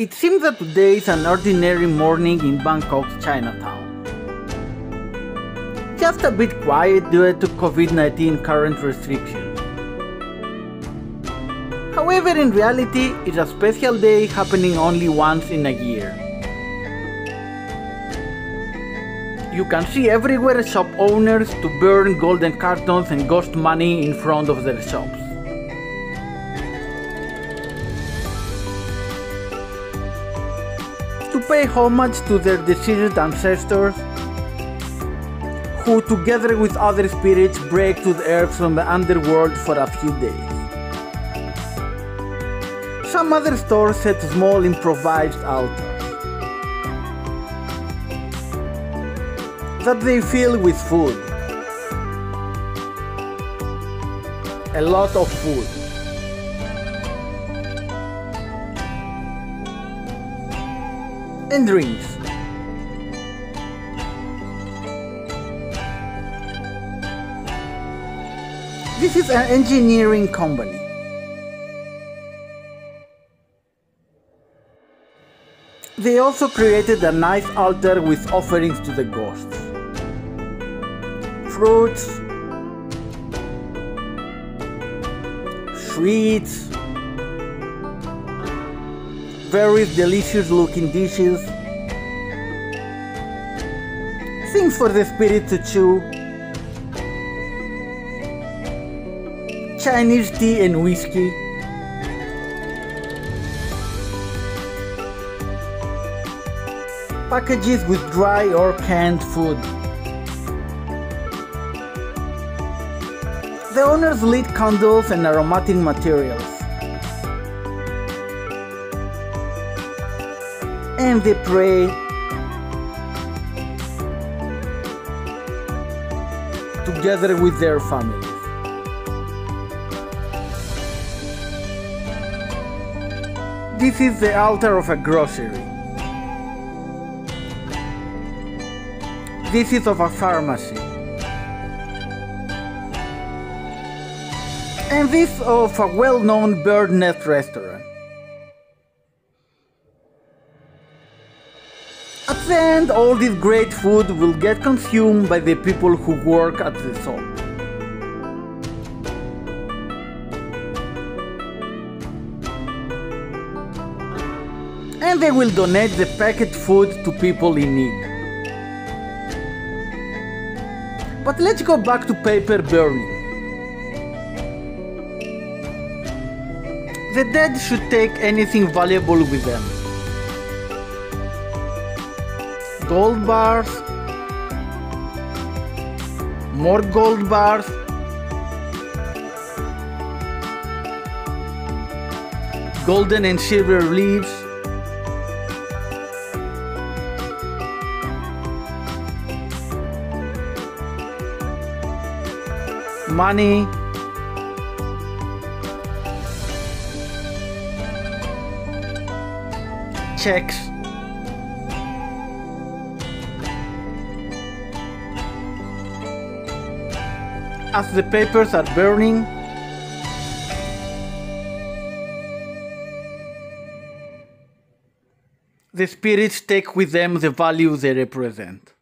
It seems that today is an ordinary morning in Bangkok's Chinatown. Just a bit quiet due to COVID-19 current restrictions. However, in reality, it's a special day happening only once in a year. You can see everywhere shop owners to burn golden cartons and ghost money in front of their shops. Pay homage to their deceased ancestors, who together with other spirits break to the earth from the underworld for a few days. Some other stores set small improvised altars that they fill with food. A lot of food. And drinks. This is an engineering company. They also created a nice altar with offerings to the ghosts. Fruits, sweets, very delicious looking dishes, things for the spirit to chew, Chinese tea and whiskey. Packages with dry or canned food. The owners lit candles and aromatic materials. And they pray together with their families. This is the altar of a grocery. This is of a pharmacy. And this of a well-known bird nest restaurant. At the end, all this great food will get consumed by the people who work at the shop. and they will donate the packed food to people in need. But let's go back to paper burning. The dead should take anything valuable with them. Gold bars, more gold bars, golden and silver leaves, money. Checks as the papers are burning. The spirits take with them the value they represent